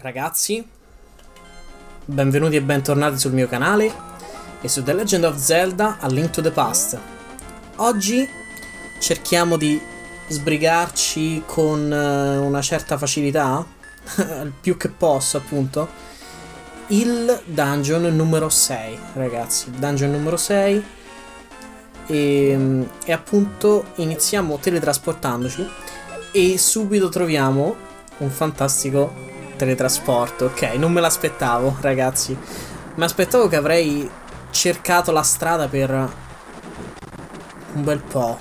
ragazzi, benvenuti e bentornati sul mio canale e su The Legend of Zelda A Link to the Past. Oggi cerchiamo di sbrigarci con eh, una certa facilità, il più che posso appunto, il dungeon numero 6, ragazzi, dungeon numero 6 e, e appunto iniziamo teletrasportandoci e subito troviamo un fantastico teletrasporto. Ok, non me l'aspettavo, ragazzi. Mi aspettavo che avrei cercato la strada per un bel po'.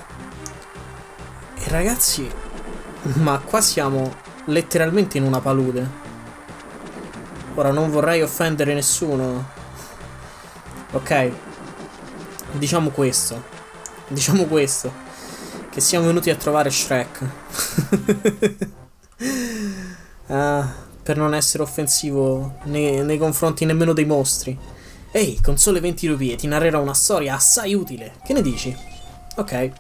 E ragazzi, ma qua siamo letteralmente in una palude. Ora non vorrei offendere nessuno. Ok. Diciamo questo. Diciamo questo. Che siamo venuti a trovare Shrek. ah per non essere offensivo nei, nei confronti nemmeno dei mostri. Ehi, con sole 20 rupie ti narrerò una storia assai utile. Che ne dici? Ok. Eh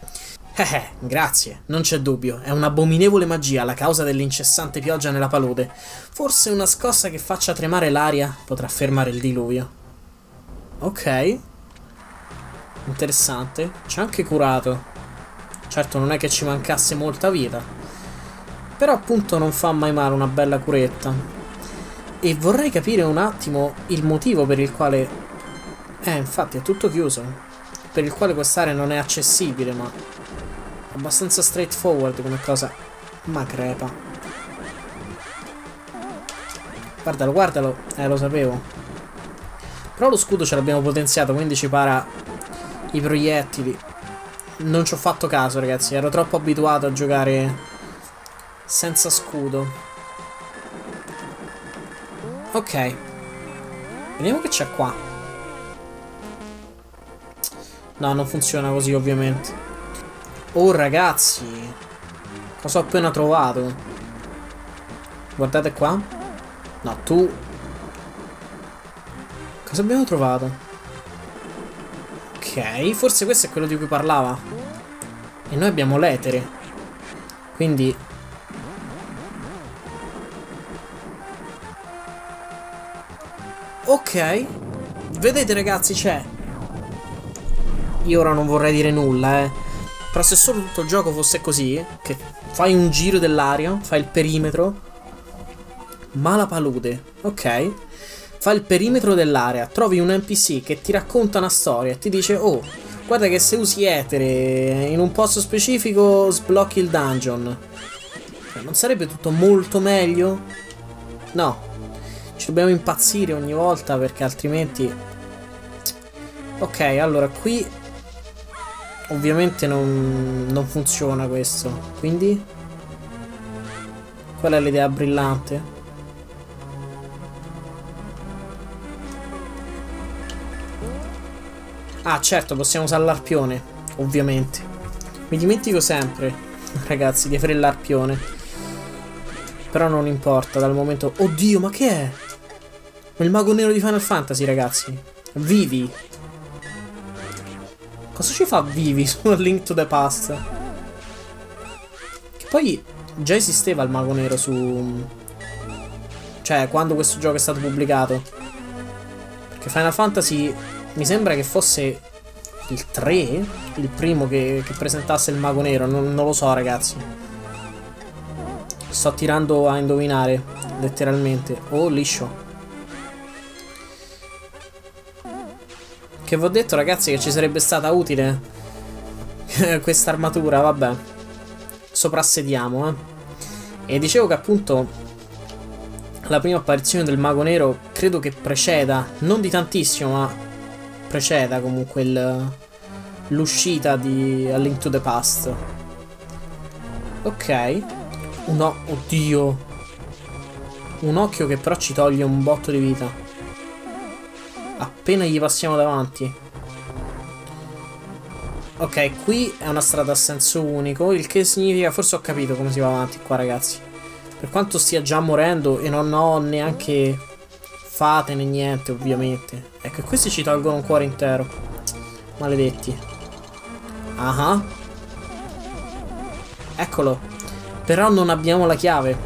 eh, grazie, non c'è dubbio, è un'abominevole magia la causa dell'incessante pioggia nella palude. Forse una scossa che faccia tremare l'aria potrà fermare il diluvio. Ok. Interessante. C'è anche curato. Certo, non è che ci mancasse molta vita. Però appunto non fa mai male una bella curetta. E vorrei capire un attimo il motivo per il quale... Eh, infatti è tutto chiuso. Per il quale quest'area non è accessibile, ma... Abbastanza straightforward come cosa. Ma crepa. Guardalo, guardalo. Eh, lo sapevo. Però lo scudo ce l'abbiamo potenziato, quindi ci para i proiettili. Non ci ho fatto caso, ragazzi. Ero troppo abituato a giocare senza scudo. Ok. Vediamo che c'è qua. No, non funziona così ovviamente. Oh ragazzi. Cosa ho appena trovato? Guardate qua. No, tu. Cosa abbiamo trovato? Ok, forse questo è quello di cui parlava. E noi abbiamo l'etere. Quindi Ok. Vedete ragazzi, c'è. Io ora non vorrei dire nulla, eh. Però se solo tutto il gioco fosse così, che fai un giro dell'aria, fai il perimetro, ma la palude, ok? Fai il perimetro dell'area, trovi un NPC che ti racconta una storia e ti dice, oh, guarda che se usi etere in un posto specifico sblocchi il dungeon. Cioè, non sarebbe tutto molto meglio? No, ci dobbiamo impazzire ogni volta perché altrimenti... Ok, allora qui... Ovviamente non, non funziona questo. Quindi... Qual è l'idea brillante? Ah, certo, possiamo usare l'arpione. Ovviamente. Mi dimentico sempre, ragazzi, di avere l'arpione. Però non importa, dal momento... Oddio, ma che è? Il mago nero di Final Fantasy, ragazzi. Vivi. Cosa ci fa Vivi su Link to the Past? Che poi già esisteva il mago nero su... Cioè, quando questo gioco è stato pubblicato. Perché Final Fantasy mi sembra che fosse il 3, il primo che, che presentasse il mago nero. Non, non lo so, ragazzi. Sto tirando a indovinare, letteralmente. Oh, liscio. Che vi ho detto ragazzi che ci sarebbe stata utile questa armatura, vabbè. Soprassediamo, eh. E dicevo che appunto la prima apparizione del mago nero credo che preceda, non di tantissimo, ma preceda comunque l'uscita di A Link to the Past. Ok. Un o oddio. Un occhio che però ci toglie un botto di vita appena gli passiamo davanti. Ok, qui è una strada a senso unico, il che significa, forse ho capito come si va avanti qua ragazzi. Per quanto stia già morendo e non ho neanche fate né niente ovviamente. Ecco, questi ci tolgono un cuore intero. Maledetti. Ah, ah. Eccolo. Però non abbiamo la chiave.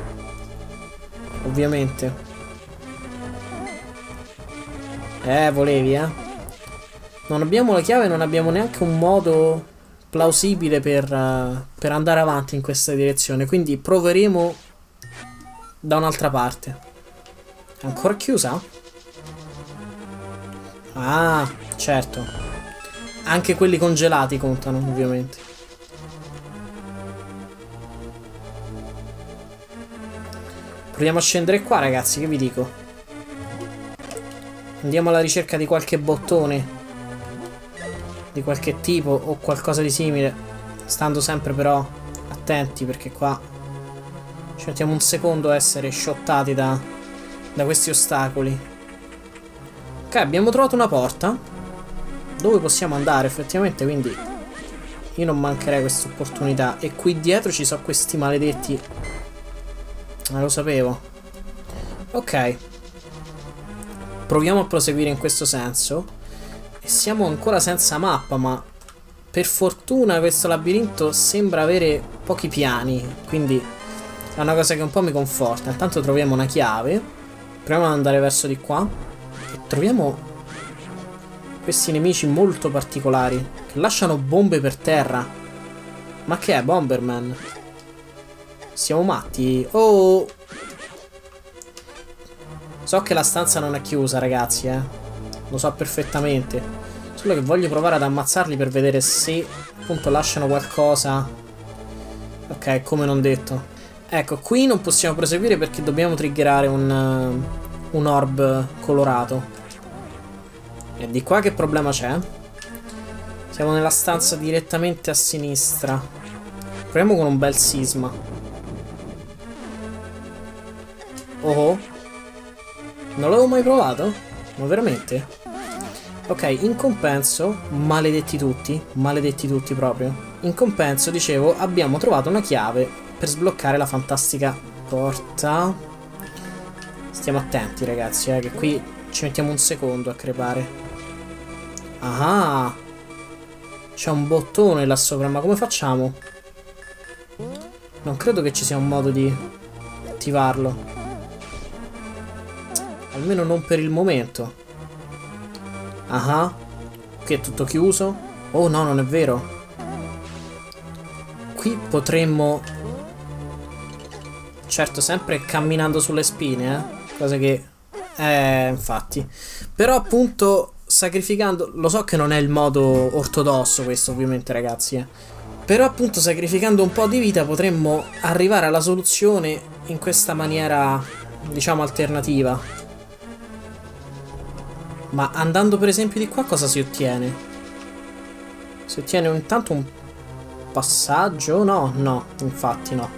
Ovviamente. Eh, volevi, eh? Non abbiamo la chiave, non abbiamo neanche un modo plausibile per, uh, per andare avanti in questa direzione. Quindi proveremo da un'altra parte. È ancora chiusa? Ah, certo. Anche quelli congelati contano, ovviamente. Proviamo a scendere qua, ragazzi, che vi dico? Andiamo alla ricerca di qualche bottone. Di qualche tipo o qualcosa di simile. Stando sempre però attenti perché qua ci mettiamo un secondo a essere shottati da, da questi ostacoli. Ok, abbiamo trovato una porta. Dove possiamo andare effettivamente, quindi io non mancherei questa opportunità. E qui dietro ci sono questi maledetti Ma lo sapevo. Ok. Proviamo a proseguire in questo senso. E siamo ancora senza mappa, ma per fortuna questo labirinto sembra avere pochi piani. Quindi è una cosa che un po' mi conforta. Intanto troviamo una chiave. Proviamo ad andare verso di qua. E troviamo questi nemici molto particolari. Che lasciano bombe per terra. Ma che è, Bomberman? Siamo matti? Oh! So che la stanza non è chiusa, ragazzi, eh. Lo so perfettamente. Solo che voglio provare ad ammazzarli per vedere se, appunto, lasciano qualcosa. Ok, come non detto. Ecco, qui non possiamo proseguire perché dobbiamo triggerare un, uh, un orb colorato. E di qua che problema c'è? Siamo nella stanza direttamente a sinistra. Proviamo con un bel sisma. Oh. Non l'avevo mai provato? Ma veramente? Ok, in compenso, maledetti tutti, maledetti tutti proprio. In compenso, dicevo, abbiamo trovato una chiave per sbloccare la fantastica porta. Stiamo attenti, ragazzi, eh, che qui ci mettiamo un secondo a crepare. Ah! C'è un bottone là sopra, ma come facciamo? Non credo che ci sia un modo di attivarlo. Almeno non per il momento. Ah, qui è tutto chiuso. Oh no, non è vero. Qui potremmo... Certo, sempre camminando sulle spine, eh. Cosa che... Eh, infatti. Però appunto sacrificando... Lo so che non è il modo ortodosso questo, ovviamente, ragazzi, eh. Però appunto sacrificando un po' di vita potremmo arrivare alla soluzione in questa maniera, diciamo, alternativa. Ma andando per esempio di qua cosa si ottiene? Si ottiene intanto un passaggio? No, no, infatti no.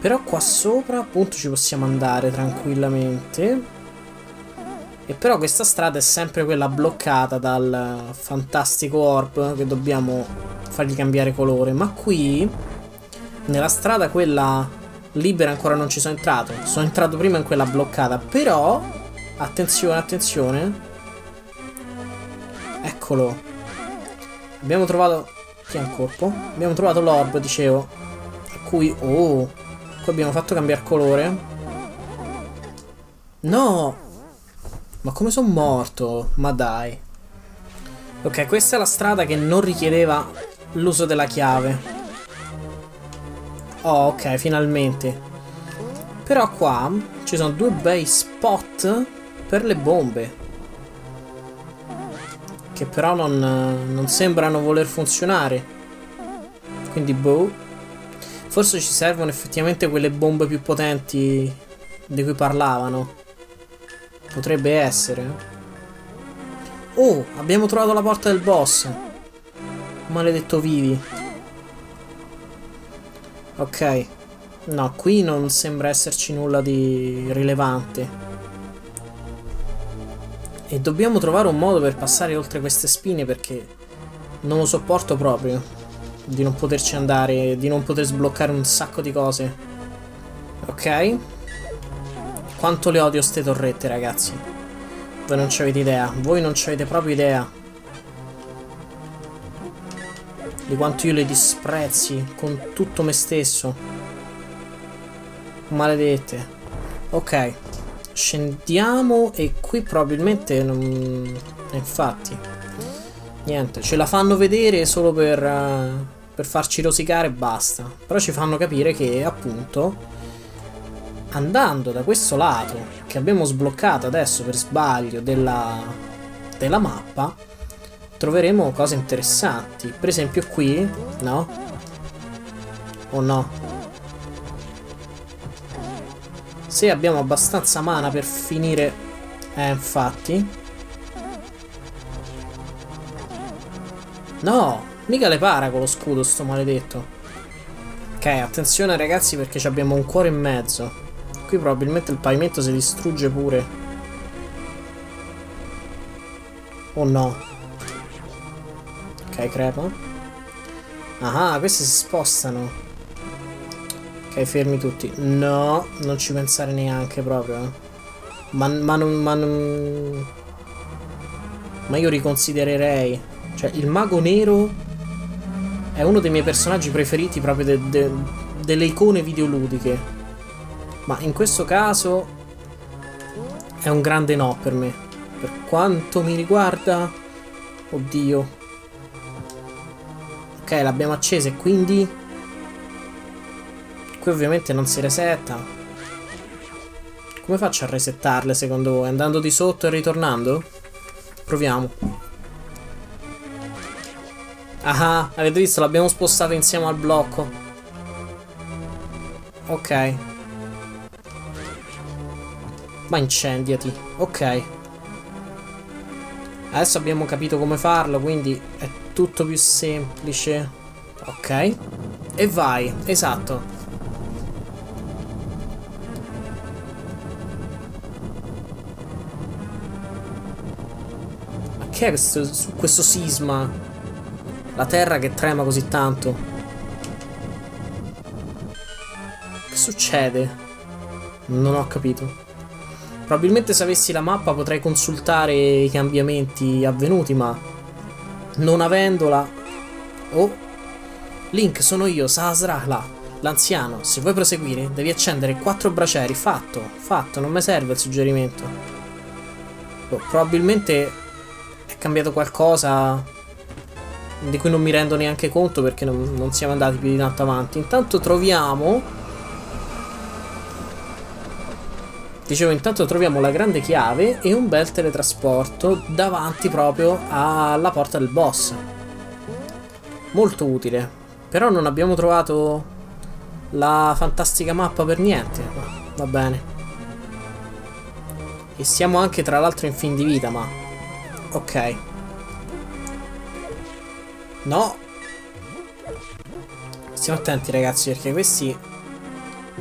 Però qua sopra appunto ci possiamo andare tranquillamente. E però questa strada è sempre quella bloccata dal fantastico orb che dobbiamo fargli cambiare colore. Ma qui, nella strada quella libera ancora non ci sono entrato. Sono entrato prima in quella bloccata. Però, attenzione, attenzione. Eccolo. Abbiamo trovato... Chi è un corpo? Abbiamo trovato l'orb, dicevo. A cui... Oh! Qui abbiamo fatto cambiare colore. No! Ma come sono morto? Ma dai. Ok, questa è la strada che non richiedeva l'uso della chiave. Oh, ok, finalmente. Però qua ci sono due bei spot per le bombe che però non, non sembrano voler funzionare. Quindi boh. Forse ci servono effettivamente quelle bombe più potenti di cui parlavano. Potrebbe essere. Oh, abbiamo trovato la porta del boss. Maledetto vivi. Ok. No, qui non sembra esserci nulla di rilevante. E dobbiamo trovare un modo per passare oltre queste spine perché non lo sopporto proprio di non poterci andare, di non poter sbloccare un sacco di cose. Ok? Quanto le odio ste torrette, ragazzi. Voi non ci avete idea. Voi non ci avete proprio idea. Di quanto io le disprezzi con tutto me stesso. Maledette. Ok. Scendiamo e qui probabilmente non... Infatti. Niente, ce la fanno vedere solo per, uh, per farci rosicare e basta. Però ci fanno capire che, appunto, andando da questo lato, che abbiamo sbloccato adesso per sbaglio della, della mappa, troveremo cose interessanti. Per esempio qui, no? O no? Se abbiamo abbastanza mana per finire... Eh, infatti. No! Mica le para con lo scudo, sto maledetto. Ok, attenzione ragazzi perché abbiamo un cuore in mezzo. Qui probabilmente il pavimento si distrugge pure. Oh no. Ok, crepa. Ah, questi si spostano. Ok, fermi tutti. No, non ci pensare neanche proprio. Ma, ma, non, ma non... Ma io riconsidererei. Cioè, il mago nero è uno dei miei personaggi preferiti proprio de, de, delle icone videoludiche. Ma in questo caso è un grande no per me. Per quanto mi riguarda... Oddio. Ok, l'abbiamo accesa e quindi Qui ovviamente non si resetta. Come faccio a resettarle secondo voi? Andando di sotto e ritornando? Proviamo. Ah, avete visto? L'abbiamo spostato insieme al blocco. Ok. Ma incendiati. Ok. Adesso abbiamo capito come farlo, quindi è tutto più semplice. Ok. E vai, esatto. È questo, questo sisma? La terra che trema così tanto. Che succede? Non ho capito. Probabilmente se avessi la mappa potrei consultare i cambiamenti avvenuti, ma non avendola... Oh! Link, sono io, Sahasrahla, l'anziano. Se vuoi proseguire, devi accendere quattro bracieri. Fatto, fatto, non mi serve il suggerimento. Oh, probabilmente è cambiato qualcosa di cui non mi rendo neanche conto perché non, non siamo andati più di tanto avanti. Intanto troviamo... Dicevo, intanto troviamo la grande chiave e un bel teletrasporto davanti proprio alla porta del boss. Molto utile. Però non abbiamo trovato la fantastica mappa per niente. Va bene. E siamo anche tra l'altro in fin di vita, ma Ok. No. Stiamo attenti ragazzi perché questi...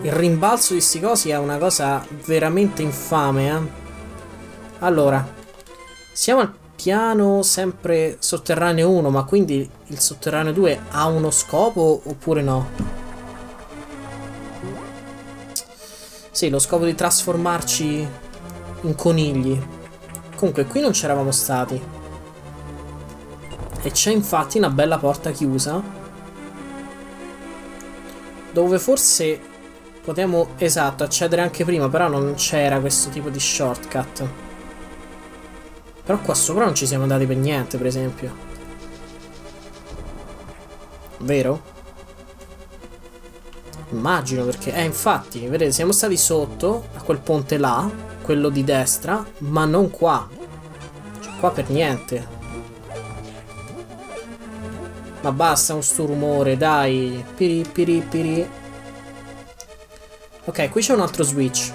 Il rimbalzo di sti cosi è una cosa veramente infame, eh. Allora. Siamo al piano sempre sotterraneo 1, ma quindi il sotterraneo 2 ha uno scopo oppure no? Sì, lo scopo di trasformarci in conigli. Comunque qui non c'eravamo stati. E c'è infatti una bella porta chiusa. Dove forse potremmo, esatto, accedere anche prima, però non c'era questo tipo di shortcut. Però qua sopra non ci siamo andati per niente, per esempio. Vero? Immagino perché... Eh, infatti, vedete, siamo stati sotto, a quel ponte là, quello di destra, ma non qua. Cioè, qua per niente. Ma basta con sto rumore, dai. Piri, piri, piri. Ok, qui c'è un altro switch.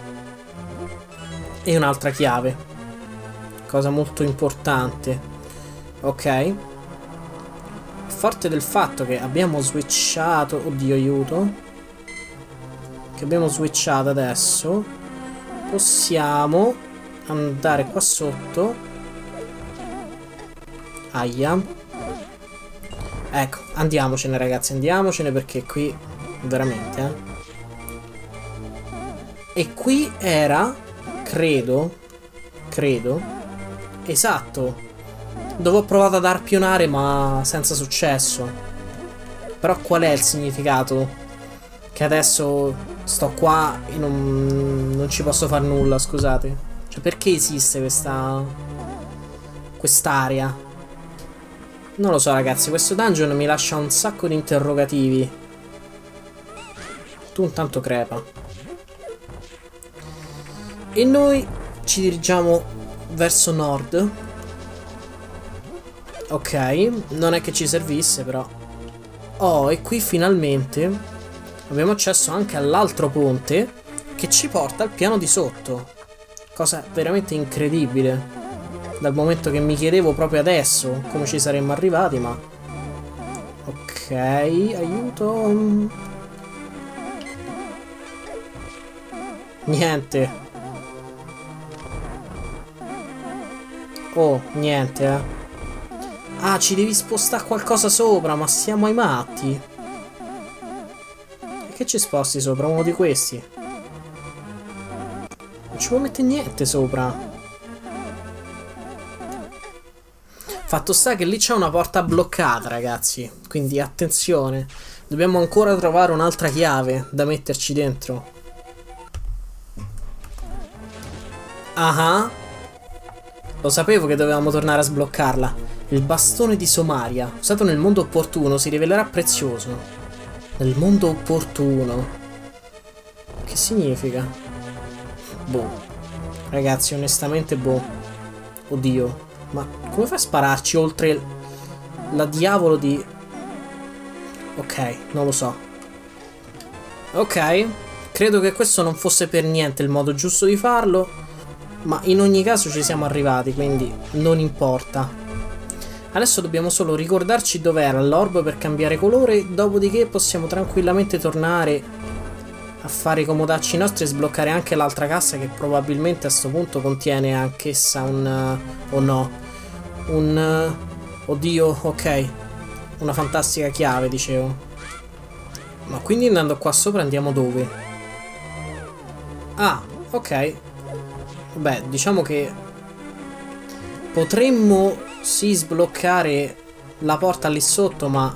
E un'altra chiave. Cosa molto importante. Ok. Forte del fatto che abbiamo switchato... Oddio, aiuto. Che abbiamo switchato adesso possiamo andare qua sotto. Aia. Ecco andiamocene ragazzi andiamocene perché qui veramente eh. E qui era credo credo esatto. Dove ho provato ad arpionare ma senza successo. Però qual è il significato? Che adesso Sto qua e non, non ci posso fare nulla, scusate. Cioè, perché esiste questa... Quest'area? Non lo so, ragazzi. Questo dungeon mi lascia un sacco di interrogativi. Tu intanto crepa. E noi ci dirigiamo verso nord. Ok, non è che ci servisse però. Oh, e qui finalmente abbiamo accesso anche all'altro ponte che ci porta al piano di sotto. Cosa veramente incredibile. Dal momento che mi chiedevo proprio adesso come ci saremmo arrivati, ma... Ok, aiuto... Niente. Oh, niente, eh. Ah, ci devi spostare qualcosa sopra, ma siamo ai matti. Che ci sposti sopra? Uno di questi? Non ci può mettere niente sopra. Fatto sta che lì c'è una porta bloccata, ragazzi. Quindi attenzione. Dobbiamo ancora trovare un'altra chiave da metterci dentro. Ah, ah Lo sapevo che dovevamo tornare a sbloccarla. Il bastone di Somaria, usato nel mondo opportuno, si rivelerà prezioso. Nel mondo opportuno. Che significa? Boh. Ragazzi, onestamente, boh. Oddio. Ma come fai a spararci oltre la diavolo di... Ok, non lo so. Ok. Credo che questo non fosse per niente il modo giusto di farlo. Ma in ogni caso ci siamo arrivati, quindi non importa. Adesso dobbiamo solo ricordarci dov'era l'orb per cambiare colore, dopodiché possiamo tranquillamente tornare a fare i comodacci nostri e sbloccare anche l'altra cassa che probabilmente a questo punto contiene anch'essa un... Uh, o oh no, un... Uh, oddio, ok, una fantastica chiave, dicevo. Ma quindi andando qua sopra andiamo dove? Ah, ok. Beh, diciamo che potremmo sì sbloccare la porta lì sotto, ma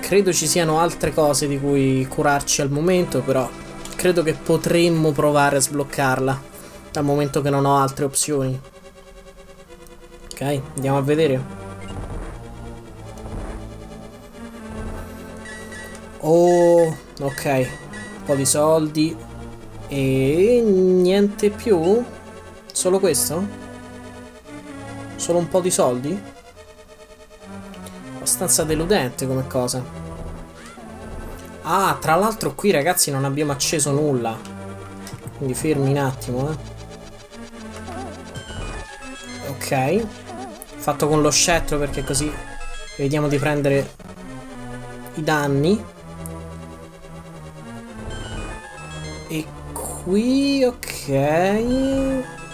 credo ci siano altre cose di cui curarci al momento, però credo che potremmo provare a sbloccarla, dal momento che non ho altre opzioni. Ok, andiamo a vedere. Oh, ok, un po' di soldi e niente più? Solo questo? Solo un po' di soldi? Abbastanza deludente come cosa. Ah, tra l'altro qui ragazzi non abbiamo acceso nulla. Quindi fermi un attimo, eh. Ok. Fatto con lo scettro perché così vediamo di prendere i danni. E qui, ok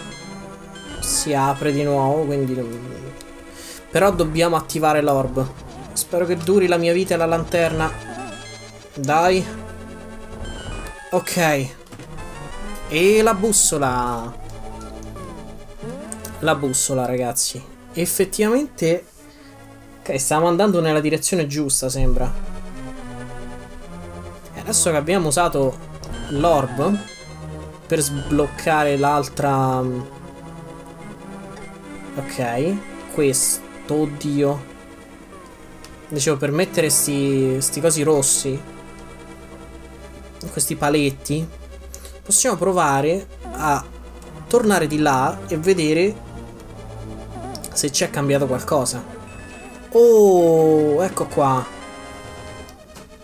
si apre di nuovo, quindi... Però dobbiamo attivare l'orb. Spero che duri la mia vita e la lanterna. Dai. Ok. E la bussola. La bussola, ragazzi. Effettivamente... Ok, stiamo andando nella direzione giusta, sembra. E adesso che abbiamo usato l'orb per sbloccare l'altra Ok, questo, oddio. Dicevo, per mettere sti, sti cosi rossi, questi paletti, possiamo provare a tornare di là e vedere se c'è cambiato qualcosa. Oh, ecco qua.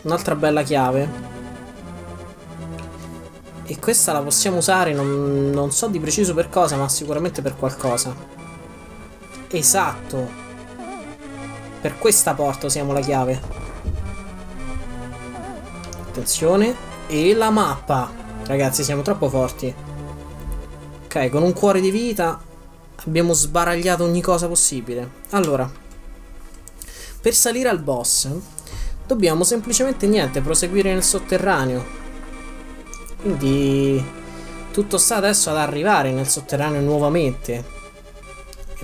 Un'altra bella chiave. E questa la possiamo usare, non, non so di preciso per cosa, ma sicuramente per qualcosa. Esatto. Per questa porta usiamo la chiave. Attenzione. E la mappa. Ragazzi, siamo troppo forti. Ok, con un cuore di vita abbiamo sbaragliato ogni cosa possibile. Allora, per salire al boss dobbiamo semplicemente niente, proseguire nel sotterraneo. Quindi tutto sta adesso ad arrivare nel sotterraneo nuovamente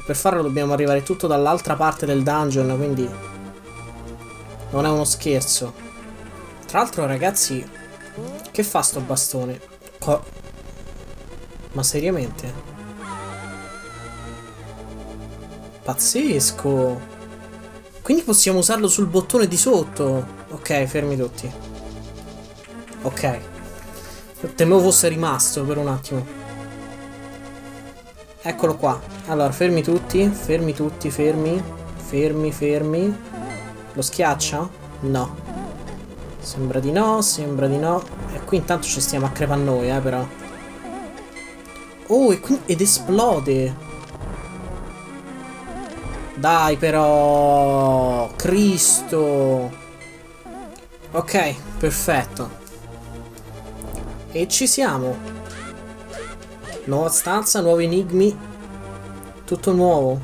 per farlo dobbiamo arrivare tutto dall'altra parte del dungeon, quindi non è uno scherzo. Tra l'altro ragazzi, Che fa sto bastone? Co Ma seriamente? Pazzesco! Quindi possiamo usarlo sul bottone di sotto. Ok, fermi tutti. Ok. Temevo fosse rimasto per un attimo. Eccolo qua. Allora, fermi tutti, fermi tutti, fermi. Fermi, fermi. Lo schiaccia? No. Sembra di no, sembra di no. E qui intanto ci stiamo a crepare noi, eh, però. Oh, e qui, ed esplode. Dai, però. Cristo. Ok, perfetto. E ci siamo. Nuova stanza, nuovi enigmi. Tutto nuovo.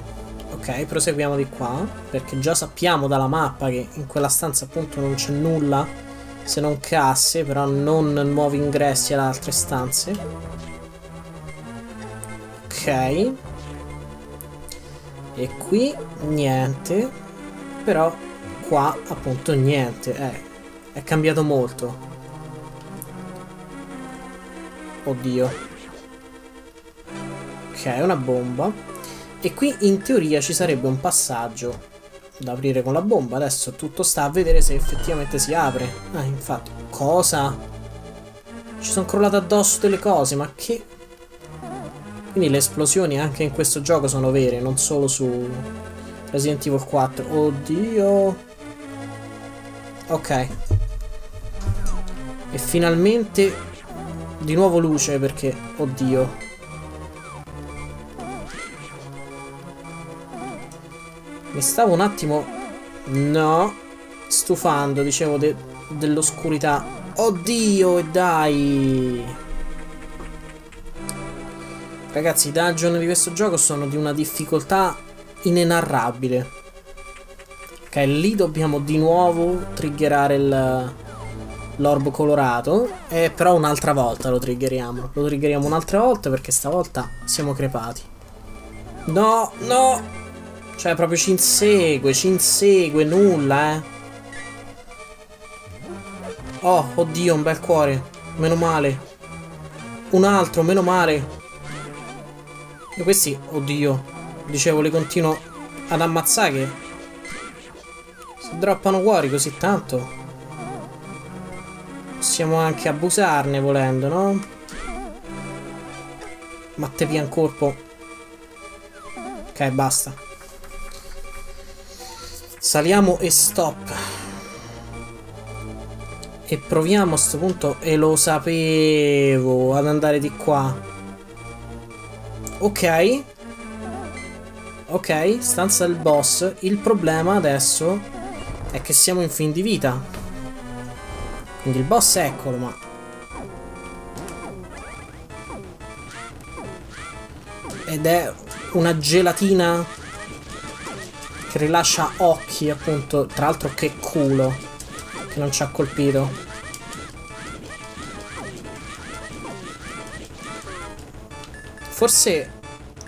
Ok, proseguiamo di qua. Perché già sappiamo dalla mappa che in quella stanza appunto non c'è nulla se non casse, però non nuovi ingressi ad altre stanze. Ok. E qui niente, però qua appunto niente, eh, è cambiato molto. Oddio. Ok, una bomba. E qui in teoria ci sarebbe un passaggio da aprire con la bomba. Adesso tutto sta a vedere se effettivamente si apre. Ah, infatti. Cosa? Ci sono crollate addosso delle cose, ma che... Quindi le esplosioni anche in questo gioco sono vere, non solo su Resident Evil 4. Oddio. Ok. E finalmente di nuovo luce perché... Oddio. Mi stavo un attimo... No. Stufando, dicevo, de dell'oscurità. Oddio, e dai! Ragazzi, i dungeon di questo gioco sono di una difficoltà inenarrabile. Ok, lì dobbiamo di nuovo triggerare il l'orbo colorato e però un'altra volta lo triggeriamo lo triggeriamo un'altra volta perché stavolta siamo crepati no no cioè, proprio ci insegue, ci insegue, nulla, eh. Oh, oddio, un bel cuore. Meno male. Un altro, meno male. E questi, oddio. Dicevo, li continuo ad ammazzare che... Si droppano cuori così tanto. Possiamo anche abusarne volendo, no? Ma te via un colpo. Ok, basta. Saliamo e stop. E proviamo a questo punto, e lo sapevo, ad andare di qua. Ok. Ok, stanza del boss. Il problema adesso è che siamo in fin di vita. Quindi il boss eccolo, ma... Ed è una gelatina che rilascia occhi, appunto. Tra l'altro che culo. Che non ci ha colpito. Forse,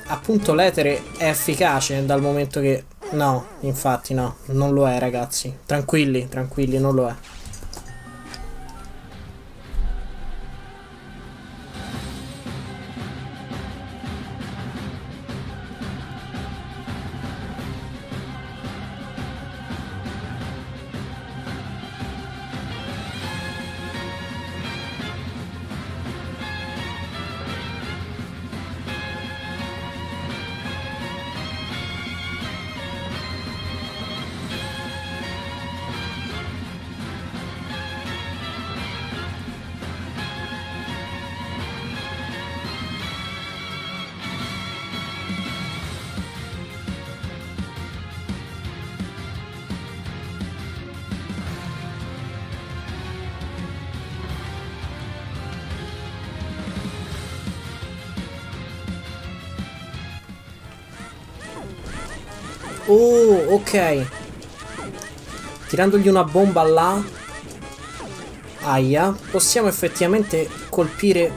appunto, l'etere è efficace dal momento che... No, infatti no, non lo è ragazzi. Tranquilli, tranquilli, non lo è. Oh, ok. Tirandogli una bomba là. Aia. Possiamo effettivamente colpire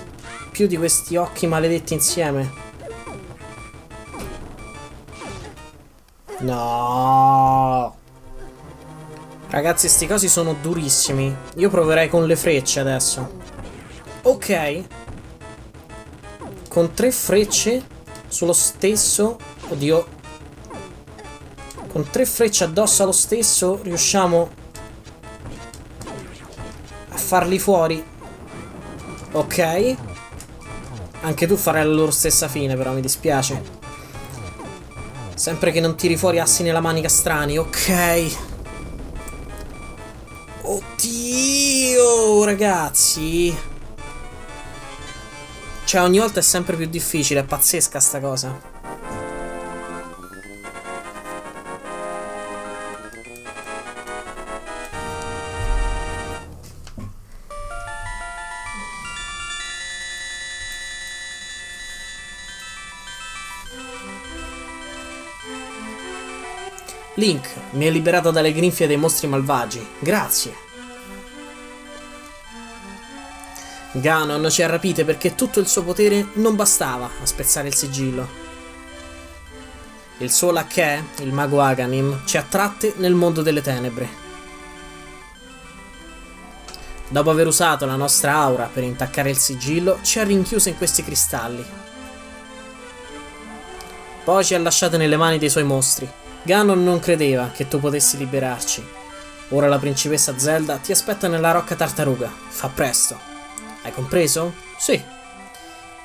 più di questi occhi maledetti insieme. No. Ragazzi, sti cosi sono durissimi. Io proverei con le frecce adesso. Ok. Con tre frecce sullo stesso... Oddio. Con tre frecce addosso allo stesso riusciamo a farli fuori. Ok. Anche tu farai la loro stessa fine, però mi dispiace. Sempre che non tiri fuori assi nella manica strani, ok. Oddio, ragazzi. Cioè, ogni volta è sempre più difficile, è pazzesca sta cosa. Link, mi hai liberato dalle grinfie dei mostri malvagi. Grazie. Ganon ci ha rapite perché tutto il suo potere non bastava a spezzare il sigillo. Il suo lacchè, il mago Aganim, ci ha tratte nel mondo delle tenebre. Dopo aver usato la nostra aura per intaccare il sigillo, ci ha rinchiuso in questi cristalli. Poi ci ha lasciate nelle mani dei suoi mostri, Ganon non credeva che tu potessi liberarci. Ora la principessa Zelda ti aspetta nella rocca tartaruga. Fa presto. Hai compreso? Sì.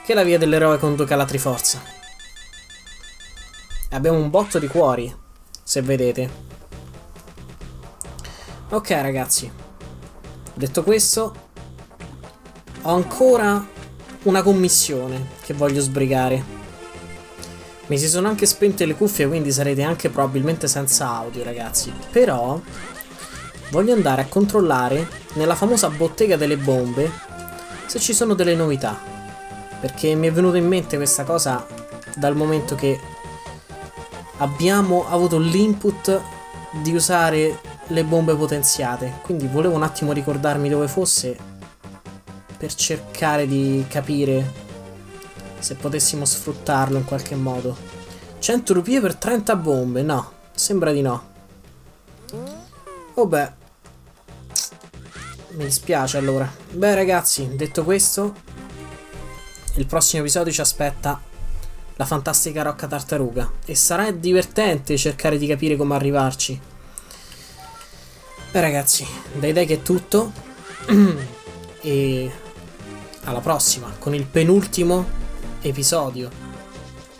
Che la via dell'eroe conduca alla Triforza. Abbiamo un botto di cuori, se vedete. Ok ragazzi. Detto questo, ho ancora una commissione che voglio sbrigare. Mi si sono anche spente le cuffie, quindi sarete anche probabilmente senza audio, ragazzi. Però voglio andare a controllare nella famosa bottega delle bombe se ci sono delle novità. Perché mi è venuta in mente questa cosa dal momento che abbiamo avuto l'input di usare le bombe potenziate. Quindi volevo un attimo ricordarmi dove fosse per cercare di capire se potessimo sfruttarlo in qualche modo. 100 rupie per 30 bombe, no, sembra di no. Vabbè. Mi dispiace allora. Beh ragazzi, detto questo, il prossimo episodio ci aspetta la fantastica rocca tartaruga. E sarà divertente cercare di capire come arrivarci. Beh ragazzi, dai dai che è tutto. e alla prossima con il penultimo episodio.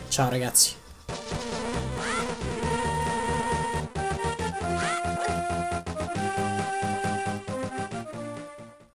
Ciao ragazzi.